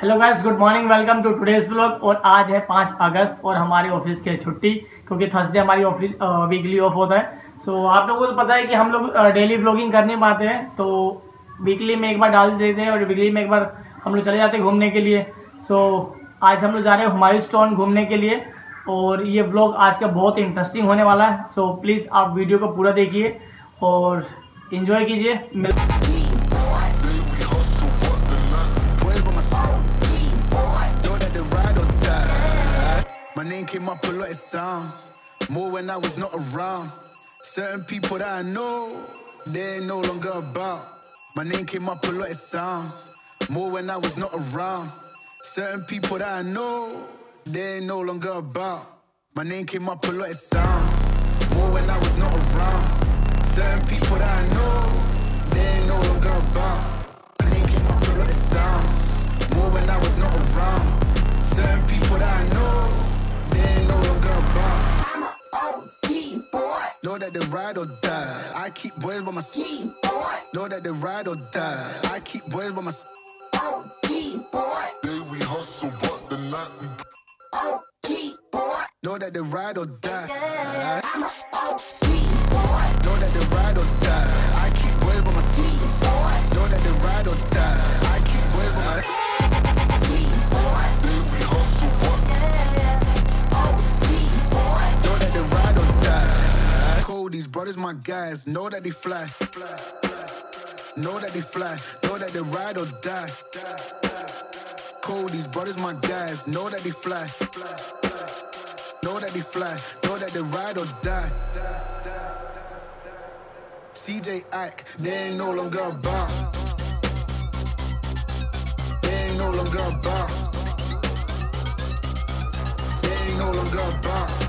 Hello guys good morning welcome to today's blog और आज है पाँच अगस्त और हमारे ऑफ़िस की छुट्टी क्योंकि थर्सडे हमारी ऑफ़िस वीकली ऑफ़ होता है। सो so, आप लोगों को तो पता है कि हम लोग डेली ब्लॉगिंग कर नहीं पाते हैं। तो वीकली में एक बार डाल देते हैं और वीकली में एक बार हम लोग चले जाते हैं घूमने के लिए। सो so, आज हम लोग जा रहे हैं हुमायूं स्टोन घूमने के लिए। और ये ब्लॉग आज का बहुत इंटरेस्टिंग होने वाला है। सो so, प्लीज़ आप वीडियो को पूरा देखिए और इन्जॉय कीजिए। Came up a lot, of sounds more when I was not around. Certain people that I know, they ain't no longer about. My name came up a lot, of sounds more when I was not around. Certain people that I know, they ain't no longer about. My name came up a lot, of sounds more when I was not around. Certain people that I know, they ain't no longer about. My name came up a lot, it sounds more when I was not around. Certain people that I know. Know that they ride or die. I keep boys by my side. Boy. Know that they ride or die. I keep boys by my side. boy. Day we hustle, but the night we. OG boy. Know that they ride or die. Yeah. I'm a OG boy. Know that they ride or die. I keep boys by my side. Boy. Know that they ride or die. These my guys, know that they fly. Know that they fly, know that they ride or die. Cold, these brothers, my guys, know that they fly. Know that they fly, know that they ride or die. CJ Ike, they ain't no longer about. They ain't no longer about. They ain't no longer about.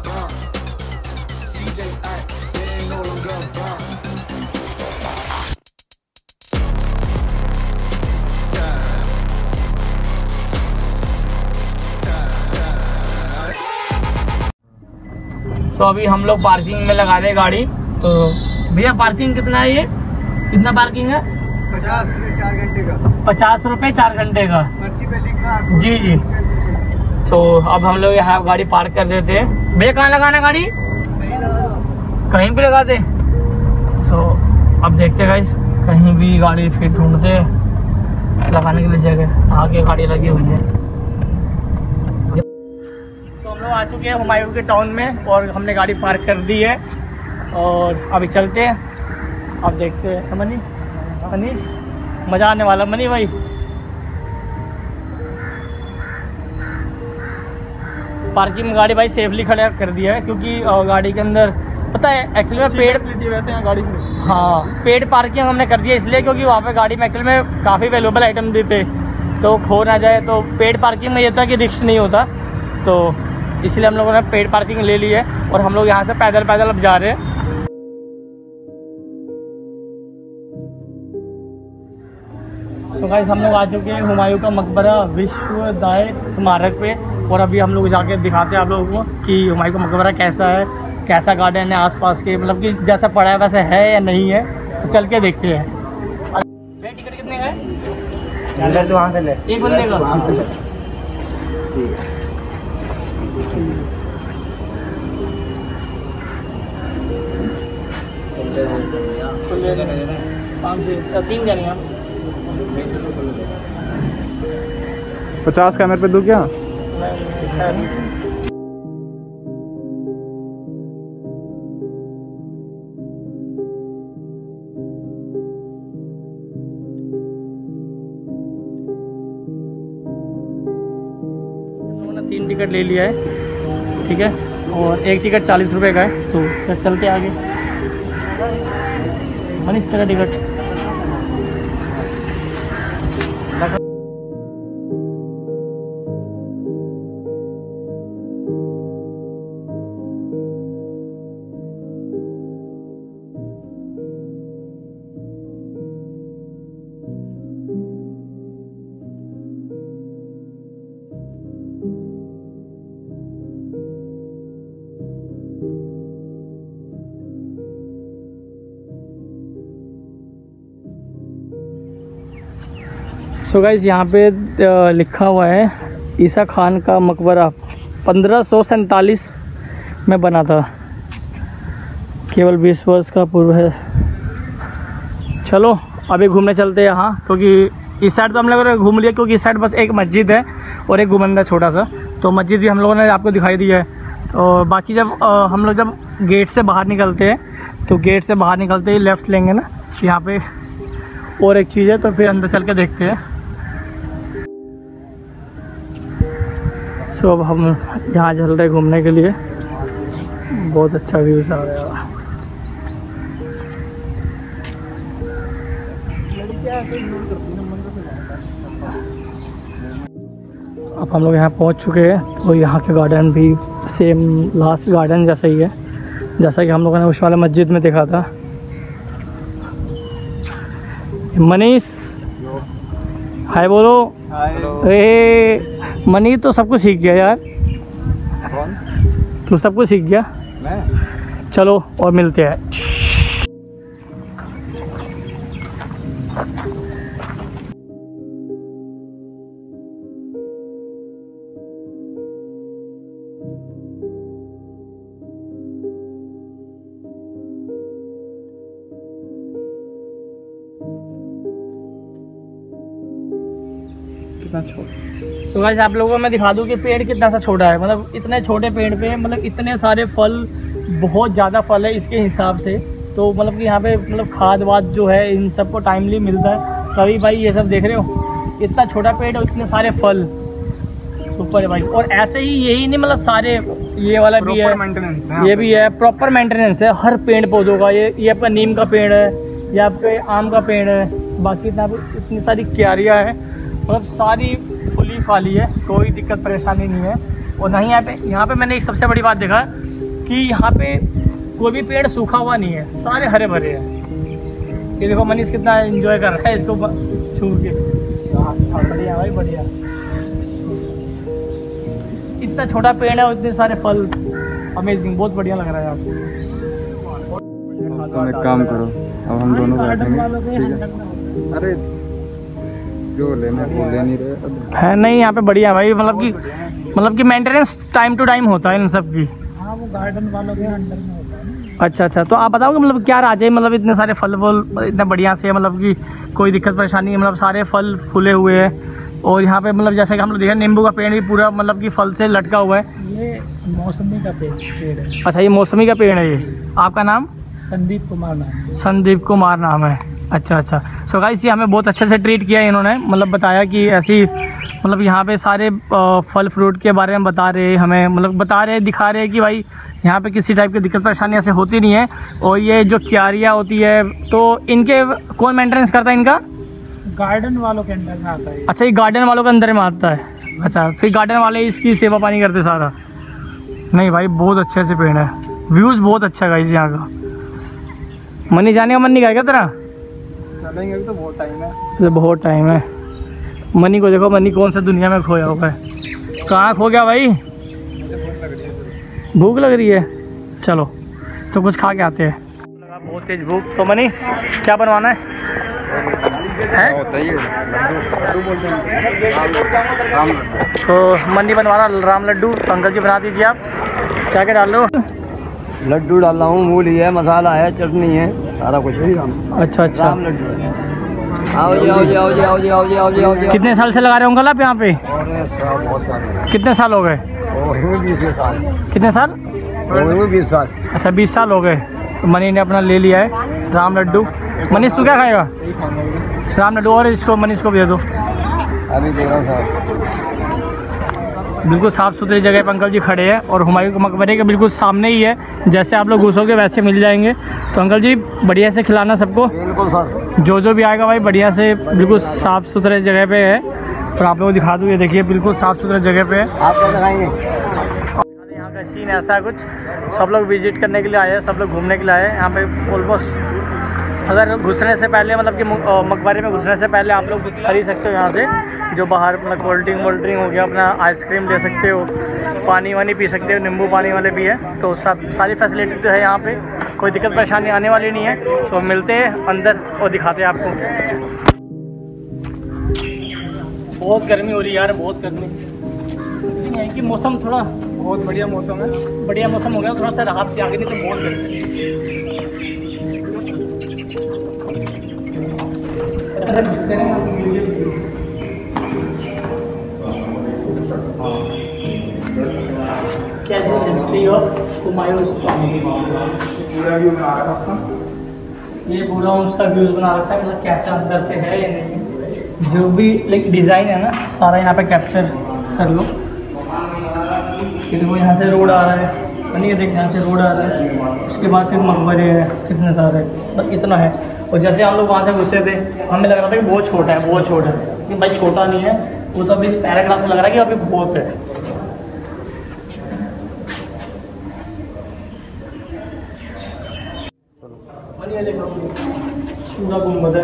So, अभी हम लोग parking में लगा दे गाड़ी। तो भैया parking कितना है ये? कितना पार्किंग है? पचास रुपए चार घंटे का। पचास रुपए चार घंटे का। जी जी। तो अब हम लोग यहाँ गाड़ी पार्क कर देते हैं। भैया कहाँ लगाना गाड़ी? कहीं भी लगा दे। तो अब देखते गाइस कहीं भी गाड़ी फिर ढूंढते लगाने के लिए जगह आगे गाड़ी लगी हुई है। तो आ चुके हैं हुमायूं के टाउन में और हमने गाड़ी पार्क कर दी है। और अभी चलते हैं। अब देखते हैं। मनी? मनी मज़ा आने वाला। मनी भाई। पार्किंग में गाड़ी भाई सेफली खड़ा कर दिया है क्योंकि गाड़ी के अंदर पता है एक्चुअली में पेड़ वैसे यहाँ गाड़ी में। हाँ पेड पार्किंग हमने कर दिया इसलिए क्योंकि वहाँ पे गाड़ी में एक्चुअल में काफ़ी वैल्यूबल आइटम देते तो खो ना जाए तो पेड पार्किंग में ये था कि रिक्श नहीं होता। तो इसलिए हम लोगों ने पेड पार्किंग ले ली है और हम लोग यहाँ से पैदल पैदल अब जा रहे हैं। तो गाइस हम लोग आ चुके हैं हुमायूं का मकबरा विश्व दाय स्मारक पे और अभी हम लोग जाके दिखाते हैं आप लोगों को कि हुमायूं का मकबरा कैसा है कैसा गार्डन है आसपास के मतलब कि जैसा पड़ा है वैसे है या नहीं है तो चल के देखते हैं। टिकट कितने का है? तो वहाँ से ले। एक बंदे का। पचास कैमरे पे दू क्या? तीन टिकट ले लिया है, ठीक है? और एक टिकट चालीस रुपए का है तो चलते आगे। मनीष तेरा टिकट। सो गाइज़ यहाँ पे लिखा हुआ है ईसा खान का मकबरा। पंद्रह में बना था। केवल बीस वर्ष का पूर्व है। चलो अभी घूमने चलते हैं यहाँ क्योंकि इस साइड तो हम लोगों ने घूम लिया क्योंकि इस साइड बस एक मस्जिद है और एक गुमंदा छोटा सा तो मस्जिद भी हम लोगों ने आपको दिखाई दिया है। और बाकी जब अ, हम लोग जब गेट से बाहर निकलते हैं तो गेट से बाहर निकलते ही लेफ़्ट लेंगे ना यहाँ पे और एक चीज़ है तो फिर अंदर चल के देखते हैं। सो अब हम यहाँ चल रहे घूमने के लिए। बहुत अच्छा व्यूज़ आ रहा है। अब हम लोग यहाँ पहुँच चुके हैं तो यहाँ के गार्डन भी सेम लास्ट गार्डन जैसा ही है। जैसा कि हम लोगों ने उस वाले मस्जिद में देखा था। मनीष हाय बोलो। ए मनी तो सब कुछ सीख गया यार। कौन? तू सब कुछ सीख गया? मैं? चलो और मिलते हैं। कितना तो वैसे आप लोगों को मैं दिखा दूँ कि पेड़ कितना सा छोटा है। मतलब इतने छोटे पेड़ पे मतलब इतने सारे फल बहुत ज़्यादा फल है इसके हिसाब से। तो मतलब कि यहाँ पे मतलब खाद वाद जो है इन सबको टाइमली मिलता है। तभी भाई ये सब देख रहे हो इतना छोटा पेड़ और इतने सारे फल। सुपर है भाई। और ऐसे ही यही नहीं मतलब सारे ये वाला भी है। मेंटेनेंस ये भी है प्रॉपर मेंटेनेंस है। हर पेड़ पौधों का ये ये आपका नीम का पेड़ है ये आपके आम का पेड़ है। बाकी इतना इतनी सारी क्यारियाँ है। मतलब सारी फाली है कोई दिक्कत परेशानी नहीं है। और नहीं यहाँ पे यहाँ पे मैंने एक सबसे बड़ी बात देखा कि यहाँ पे कोई भी पेड़ सूखा हुआ नहीं है सारे हरे भरे हैं। ये देखो मनीष कितना एंजॉय कर रहा है इसको छू के। हाँ, बढ़िया भाई बढ़िया। इतना छोटा पेड़ है और इतने सारे फल अमेजिंग बहुत बढ़िया लग रहा है आपको। एक काम करो अब हम दोनों बैठेंगे अरे जो लेने वो ले नहीं रहे अब। है नहीं यहाँ पे बढ़िया भाई मतलब कि मतलब कि मेंटेनेंस टाइम टू टाइम होता है इन सब की। हाँ वो गार्डन वालों के अंडर में होता है अच्छा अच्छा तो आप बताओगे मतलब क्या राज है? मतलब इतने सारे फल फल इतने बढ़िया से मतलब कि कोई दिक्कत परेशानी मतलब सारे फल फूले हुए हैं। और यहाँ पे मतलब जैसे कि हम लोग देखें नींबू का पेड़ भी पूरा मतलब कि फल से लटका हुआ है। ये मौसमी का पेड़ पेड़ है। अच्छा ये मौसमी का पेड़ है ये। आपका नाम? संदीप कुमार नाम संदीप कुमार नाम है। अच्छा अच्छा। सो so गाइस ये हमें बहुत अच्छे से ट्रीट किया इन्होंने। मतलब बताया कि ऐसी मतलब यहाँ पे सारे फल फ्रूट के बारे में बता रहे हमें। मतलब बता रहे दिखा रहे हैं कि भाई यहाँ पे किसी टाइप की दिक्कत परेशानी ऐसे होती नहीं है। और ये जो क्यारियाँ होती है तो इनके कौन मेंटेनेंस करता है इनका? गार्डन वालों के अंदर में आता है अच्छा ये गार्डन वालों के अंदर में आता है। अच्छा फिर गार्डन वाले इसकी सेवा पानी करते सारा। नहीं भाई बहुत अच्छे से पेड़ है। व्यूज़ बहुत अच्छा है गाइस यहाँ का। मनी जाने का मन नहीं क्या तेरा? चलेंगे तो बहुत टाइम है। तो बहुत टाइम है। मनी को देखो मनी कौन सा दुनिया में खोया हुआ है। कहाँ खो गया भाई। भूख लग रही है। चलो तो कुछ खा के आते हैं। बहुत तेज भूख। तो मनी क्या बनवाना है? हैं? बताइए लड्डू बोलते हैं तो मनी बनवाना राम लड्डू। तो अंकल जी बना दीजिए आप। क्या क्या डाल रहे हो? लड्डू डाल रहा हूँ मूली है मसाला है चटनी है। सारा कुछ अच्छा अच्छा। आओ जी आओ जी आओ जी आओ जी आओ जी आओ जी आओ जी। कितने साल से लगा रहे होंगे आप यहाँ पे? कितने साल हो गए? कितने साल? बीस साल। अच्छा बीस साल हो गए। मनी ने अपना ले लिया है राम लड्डू। मनीष तू क्या खाएगा? राम लड्डू और इसको मनीष को भी दे दो। अभी देख रहा हूँ बिल्कुल साफ़ सुथरी जगह पर अंकल जी खड़े हैं और हुमायूं के मकबरे के बिल्कुल सामने ही है। जैसे आप लोग घुसोगे वैसे मिल जाएँगे। तो अंकल जी बढ़िया से खिलाना सबको। बिल्कुल सर। जो जो भी आएगा भाई बढ़िया से बिल्कुल साफ़ सुथरे जगह पे है। और आप लोगों को दिखा दूँ ये देखिए बिल्कुल साफ़ सुथरे जगह पर है। आप दिखाएँगे। यहाँ का सीन ऐसा है कुछ। सब लोग विज़िट करने के लिए आए हैं सब लोग घूमने के लिए आए हैं। यहाँ पे ऑलमोस्ट अगर घुसने से पहले मतलब कि मकबरे में घुसने से पहले आप लोग कुछ खरीद सकते हो यहाँ से। जो बाहर मतलब कोल्ड ड्रिंक वोल्ड ड्रिंक हो गया अपना आइसक्रीम ले सकते हो पानी वानी पी सकते हो नींबू पानी वाले भी है। तो सब सारी फैसिलिटी तो है यहाँ पे कोई दिक्कत परेशानी आने वाली नहीं है। सो मिलते हैं अंदर और दिखाते हैं आपको। बहुत गर्मी हो रही है यार बहुत गर्मी। है कि मौसम थोड़ा बहुत बढ़िया मौसम है। बढ़िया मौसम हो गया थोड़ा सा राहत से आगे नहीं तो बहुत गर्मी। क्या हिस्ट्री ऑफ़ हुमायूं ये पूरा उसका व्यूज़ बना रखा है मतलब कैसे अंदर से है या नहीं। जो भी लाइक डिज़ाइन है ना, सारा यहाँ पे कैप्चर कर लो। देखो यहाँ से रोड आ रहा है। नहीं देख, यहाँ से रोड आ रहा है। उसके बाद फिर मकबरे है, कितने सारे। बस इतना है। और जैसे हम लोग वहाँ से घुसे थे, हमें लग रहा था कि बहुत छोटा है, बहुत छोटा है। लेकिन भाई छोटा नहीं है। वो तो अभी इस पैराग्राफ से लग रहा है कि अभी बहुत है और ये देखो पूरा गुंबद है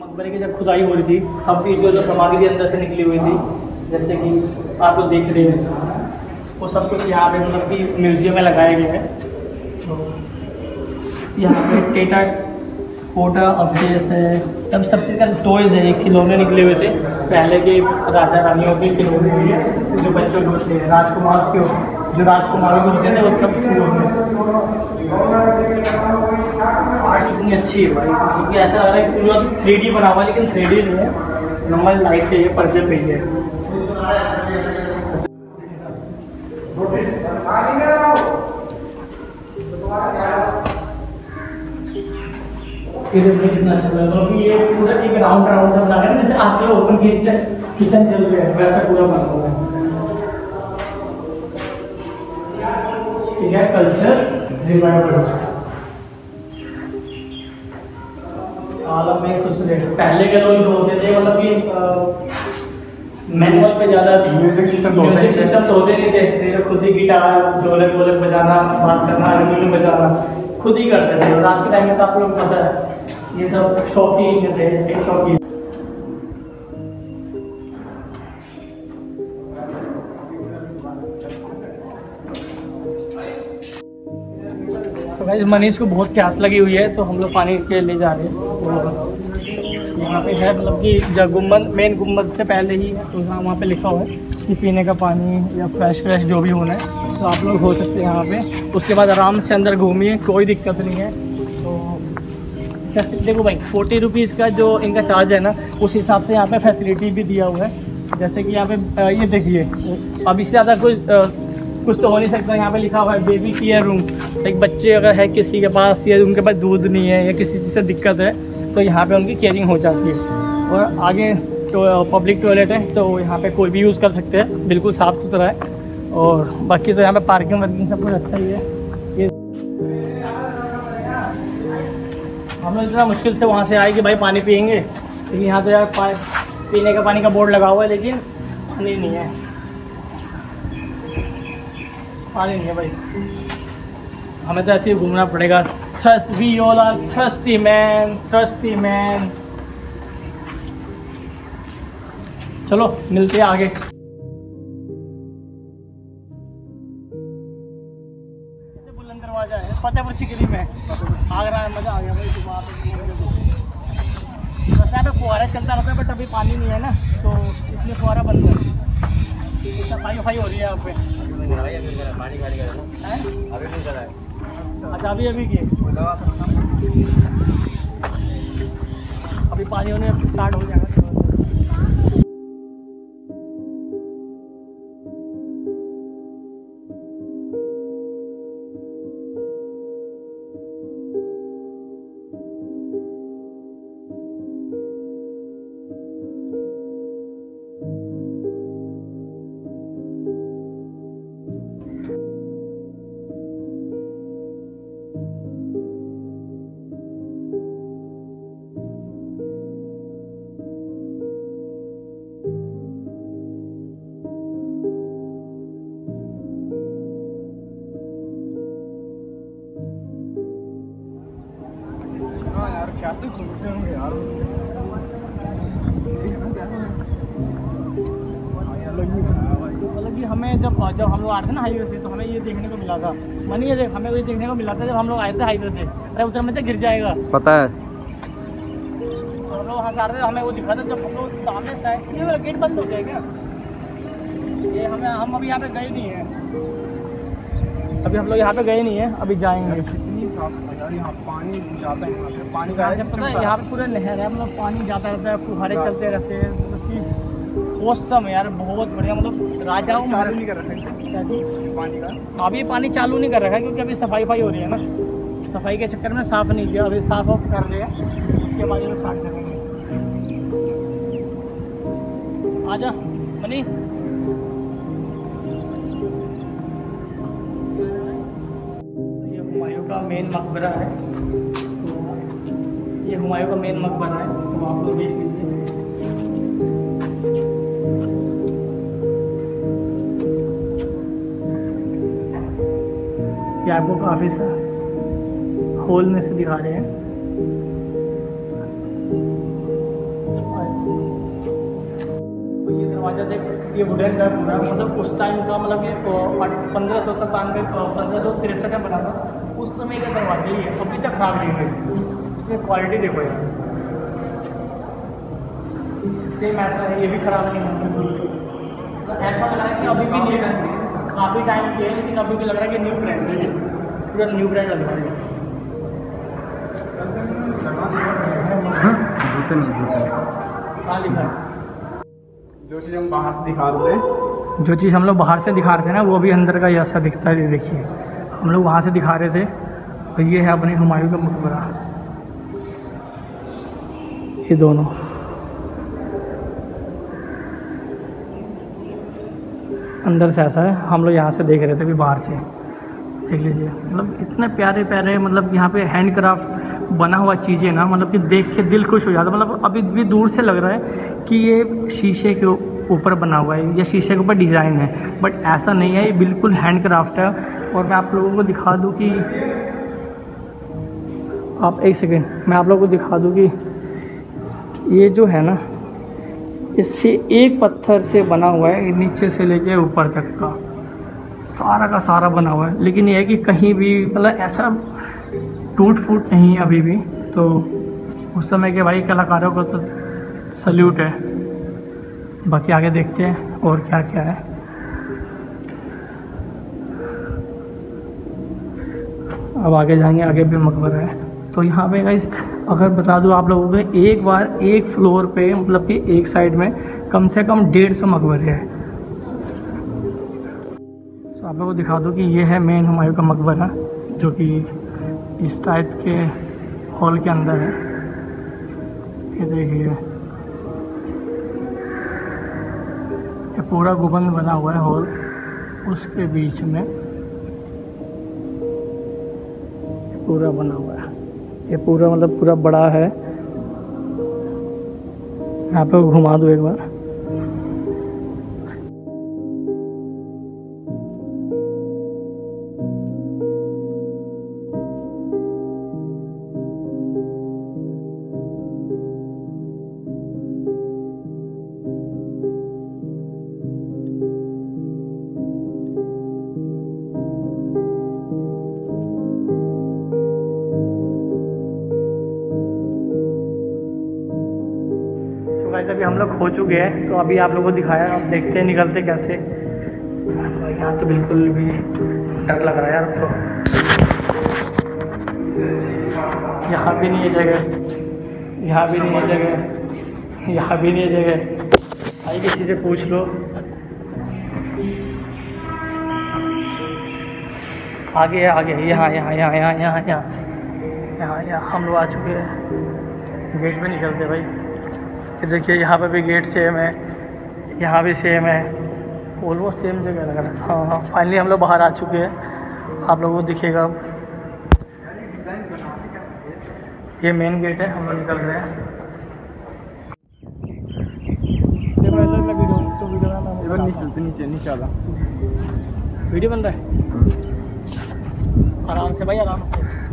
मकबरे की जब खुदाई हो रही थी, तब भी जो जो समाधि भी अंदर से निकली हुई थी, जैसे कि आप लोग देख रहे हैं वो सब कुछ यहाँ पे मतलब कि म्यूज़ियम में लगाए गए हैं तो यहाँ पे टेटा कोटा अवशेष है तब सब चीज़ का टॉयज़ है खिलौने निकले हुए थे। पहले के राजा रानियों के खिलौने हुए जो बच्चों के होते हैं, राजकुमार के जो राजकुमारों के होते थे, वो सब खिलौने कितनी अच्छी है भाई, क्योंकि ऐसा लग रहा है पूरा थ्री डी बना हुआ लेकिन थ्री डी नहीं है नॉर्मल लाइट है पर्दे पे ही है? ये देखिए कितना अच्छा लग रहा है। ये पूरा एक राउंड राउंड सा बना है जैसे आपके ओपन किचन किचन चल रहा है वैसा पूरा बना हुआ है ठीक है कल्चर रिवाइवल आलम में खुश रहे पहले के लोग जो होते थे मतलब कि मैनुअल पे ज़्यादा म्यूज़िक सिस्टम तो म्यूज़िक सिस्टम तो होते नहीं थे। खुद ही गिटार ढोलक वोलक बजाना बात करना हारमोनियम बजाना। खुद ही करते थे। और आज के टाइम में तो आप लोग पता है, ये सब शौकीन थे, एक शौकीन। तो गाइस मनीष को बहुत प्यास लगी हुई है तो हम लोग पानी के लिए जा रहे हैं। यहाँ पे है मतलब कि गुंबद मेन गुंबद से पहले ही तो वहाँ पे लिखा हुआ है कि पीने का पानी या फ्रेश फ्रेश जो भी होना है तो आप लोग हो सकते हैं यहाँ पे। उसके बाद आराम से अंदर घूमिए, कोई दिक्कत नहीं है। तो देखो भाई फोर्टी रुपीज़ का जो इनका चार्ज है ना, उस हिसाब से यहाँ पे फैसिलिटी भी दिया हुआ है। जैसे कि यहाँ पे ये देखिए, अब इससे ज़्यादा कुछ कुछ तो हो नहीं सकता। यहाँ पे लिखा हुआ है बेबी केयर रूम एक बच्चे अगर है किसी के पास, या उनके पास दूध नहीं है, या किसी चीज़ से दिक्कत है तो यहाँ पे उनकी केयरिंग हो जाती है। और आगे तो पब्लिक टॉयलेट है तो यहाँ पे कोई भी यूज़ कर सकते हैं। बिल्कुल साफ़ सुथरा है। और बाकी तो यहाँ पे पार्किंग वार्किंग सब कुछ अच्छा ही है। ये हम लोग इतना मुश्किल से वहाँ से आए कि भाई पानी पियेंगे। लेकिन यहाँ तो यार पीने का पानी का बोर्ड लगा हुआ है, लेकिन पानी नहीं है। पानी नहीं है भाई। हमें तो ऐसे ही घूमना पड़ेगा। Thirst we all are thirsty man thirsty man चलो, मिलते हैं आगे। फुहारा चलता रहता है बट अभी पानी नहीं है ना तो इसलिए फुहारा बंद है। सफ़ाई वफाई हो रही है यहाँ पे। अच्छा अभी अभी की अभी पानी होने स्टार्ट हो जाएगा। हाईवे से तो हमें ये देखने को मिला था। मनी ये देख हमें ये देखने को मिला था जब हम लोग आए थे हाईवे से। अरे उधर में से गिर जाएगा। पता है। हम लोग वहाँ से रहे थे हमें वो दिखा था जब हम लोग सामने से आए ये वाला गेट बंद हो गया क्या? ये हमें हम अभी यहाँ पे गए नहीं हैं। अभी हम लोग यहाँ पे गए नहीं हैं अभी जाएँगे। यहाँ पानी जाता है यहाँ पे। पानी पता है यहाँ पे पूरा नहर है मतलब पानी जाता रहता है फुहारे चलते रहते हैं मौसम है यार बहुत बढ़िया मतलब राजाओं चालू नहीं कर रखा जी? पानी का? अभी पानी चालू नहीं कर रखा है क्योंकि अभी सफ़ाई फाई हो रही है ना। सफ़ाई के चक्कर में साफ़ नहीं किया अभी साफ़ ऑफ़ कर रहे हैं। उसके बाद करेंगे। आजा मनी। ये हुमायूं का मेन मकबरा है। तो ये हुमायूं का मेन मकबरा है। तो आप लोग देख लीजिए। ये आपको काफ़ी सा में से दिखा रहे हैं। तो ये वुडन का पूरा मतलब उस टाइम का मतलब ये पंद्रह सौ सत्तानवे पंद्रह सौ तिरसठ में बना था। उस समय का दरवाज़ा ही है, अभी तक खराब नहीं हुई उसमें क्वालिटी देखो यार। सेम ऐसा है ये भी खराब नहीं हुआ। मतलब ऐसा लग रहा है कि अभी भी न्यू है। काफ़ी टाइम किया है लेकिन अभी भी लग रहा है कि न्यू ब्रांड है पूरा न्यू ब्रांड लग रहा है? जूते नहीं जूते कहाँ लिखा है जो चीज़ हम बाहर से दिखा रहे थे। जो चीज़ हम लोग बाहर से दिखा रहे थे ना वो भी अंदर का ऐसा दिखता है देखिए। हम लोग वहाँ से दिखा रहे थे और ये है अपने हुमायूं का मकबरा। ये दोनों। अंदर से ऐसा है। हम लोग यहाँ से देख रहे थे अभी बाहर से। देख लीजिए। मतलब इतने प्यारे प्यारे मतलब यहाँ पे हैंड क्राफ्ट बना हुआ चीज़ें ना मतलब कि देख के दिल खुश हो जाता मतलब अभी भी दूर से लग रहा है कि ये शीशे के ऊपर बना हुआ है। या शीशे के ऊपर डिज़ाइन है। बट ऐसा नहीं है, ये बिल्कुल हैंड क्राफ्ट है। और मैं आप लोगों को दिखा दूँ कि आप एक सेकेंड, मैं आप लोगों को दिखा दूँ कि ये जो है ना इससे एक पत्थर से बना हुआ है, नीचे से लेके ऊपर तक का। सारा का सारा बना हुआ है। लेकिन यह है कि कहीं भी मतलब ऐसा टूट फूट नहीं है अभी भी। तो उस समय के भाई कलाकारों को तो सल्यूट है। बाकी आगे देखते हैं और क्या क्या है। अब आगे जाएँगे, आगे भी मकबरा है। तो यहाँ पे गाइस अगर बता दूँ आप लोगों को, एक बार एक फ्लोर पे मतलब कि एक साइड में कम से कम डेढ़ सौ मकबरे हैं। तो आप लोगों को दिखा दूँ कि ये है मेन हुमायूं का मकबरा, जो कि इस टाइप के हॉल के अंदर है। ये देखिए। ये पूरा गुबंद बना हुआ है हॉल उसके बीच में पूरा बना हुआ है। ये पूरा मतलब पूरा बड़ा है। यहाँ पे घुमा दो एक बार। चुके हैं तो अभी आप लोगों को दिखाया, अब देखते हैं निकलते कैसे। यहाँ तो बिल्कुल भी डर लग रहा है यार तो। यहाँ भी नहीं है जगह। यहाँ भी नहीं है जगह। यहाँ भी नहीं है जगह। भाई, किसी से पूछ लो। आगे आगे, यहाँ यहाँ यहाँ यहाँ यहाँ यहाँ यहाँ यहाँ, हम लोग आ चुके हैं। गेट पे निकलते भाई। देखिए यहाँ पे भी गेट सेम है यहाँ भी सेम है। ऑलमोस्ट सेम जगह लग रहा है। हाँ हाँ फाइनली हम लोग बाहर आ चुके हैं। आप लोगों को दिखेगा। अब ये मेन गेट है हम लोग निकल रहे हैं। तो चलते नीचे नीचे वीडियो बन रहा है? आराम से भाई आराम से।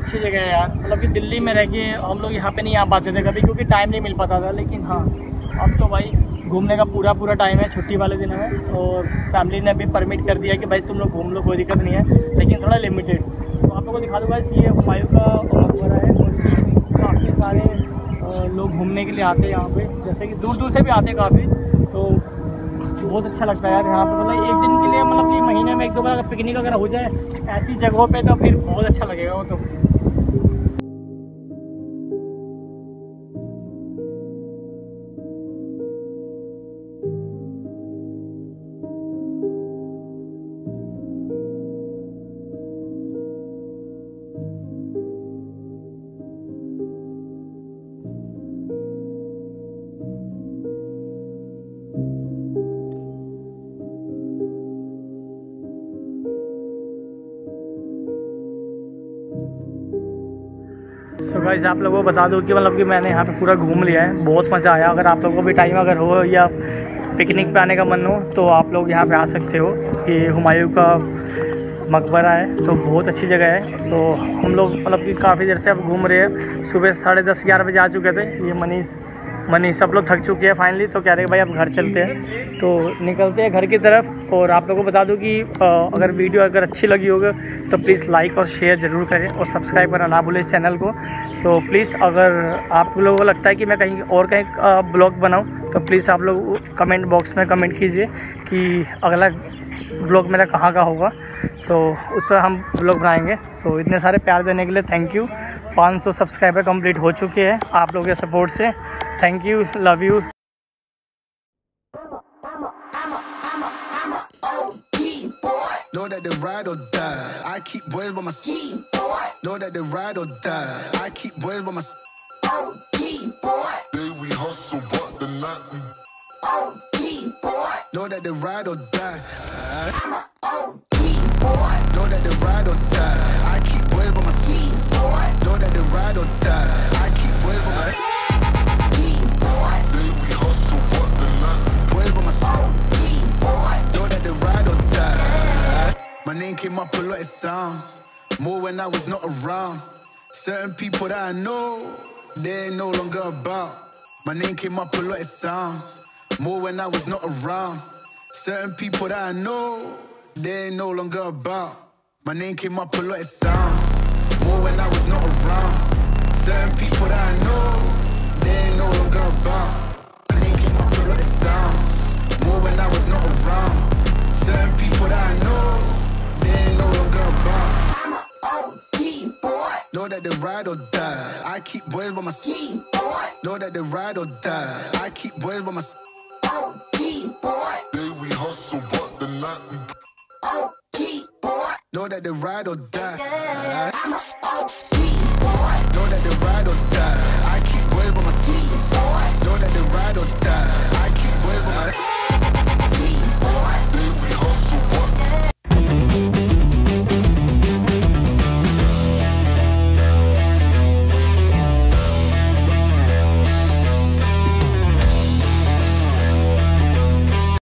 अच्छी जगह है यार। मतलब कि दिल्ली में रह के हम लोग यहाँ पे नहीं आ पाते थे कभी, क्योंकि टाइम नहीं मिल पाता था, लेकिन हाँ अब तो भाई घूमने का पूरा पूरा टाइम है, छुट्टी वाले दिनों में और फैमिली ने भी परमिट कर दिया कि भाई तुम लोग घूम लो, कोई दिक्कत नहीं है, लेकिन थोड़ा लिमिटेड तो आप लोगों को दिखा दूँगा ये हुमायूं का मकबरा है काफ़ी सारे लोग घूमने के लिए आते हैं यहाँ पे, जैसे कि दूर दूर से भी आते हैं काफ़ी। तो बहुत अच्छा लगता है यार यहाँ पे मतलब एक दिन के लिए मतलब कि महीने में एक दो बार अगर पिकनिक अगर हो जाए, ऐसी जगहों पे तो फिर बहुत अच्छा लगेगा वो तो। गाइस आप लोगों को बता दूँ कि मतलब कि मैंने यहाँ पे पूरा घूम लिया है। बहुत मज़ा आया। अगर आप लोगों को भी टाइम अगर हो या पिकनिक पे आने का मन हो तो आप लोग यहाँ पे आ सकते हो। ये हुमायूं का मकबरा है तो बहुत अच्छी जगह है। तो हम लोग मतलब कि काफ़ी देर से अब घूम रहे हैं। सुबह साढ़े दस, ग्यारह बजे आ चुके थे। ये मनीष मनी सब लोग थक चुके हैं फाइनली तो कह रहे हैं, भाई, अब घर चलते हैं। तो निकलते हैं घर की तरफ़ और आप लोगों को बता दूँ कि अगर वीडियो अगर अच्छी लगी होगी तो प्लीज़ लाइक और शेयर ज़रूर करें और सब्सक्राइब करना ना भूलें इस चैनल को। तो प्लीज़ अगर आप लोगों को लगता है कि मैं कहीं और कहीं ब्लॉग बनाऊँ तो प्लीज़ आप लोग कमेंट बॉक्स में कमेंट कीजिए कि अगला ब्लॉग मेरा कहाँ का होगा। तो उस पर हम ब्लॉग बनाएँगे। तो इतने सारे प्यार देने के लिए थैंक यू 500 सब्सक्राइबर कंप्लीट हो चुके हैं आप लोगों के सपोर्ट से। thank you love you Know that they ride or die. I keep boys by my side. Know that they ride or die. I keep boys by my side. boy. Day we hustle, but the night we. Boy. Know that they ride or die. Came up a lot, it sounds. More when I was not around. Certain people that I know, they ain't no longer about. My name came up a lot, it sounds. More when I was not around. Certain people that I know, they ain't no longer about. My name came up a lot, it sounds. More when I was not around. Certain people that I know, they ain't no longer about. My name came up a lot, it sounds. More when I was not around. That they ride or die. I keep boys by my side. Know that they ride or die. I keep boys by my side. Oh, day we hustle, but the night we oh, Know that they ride or die. I'm a oh, OG boy. Know that they ride or die.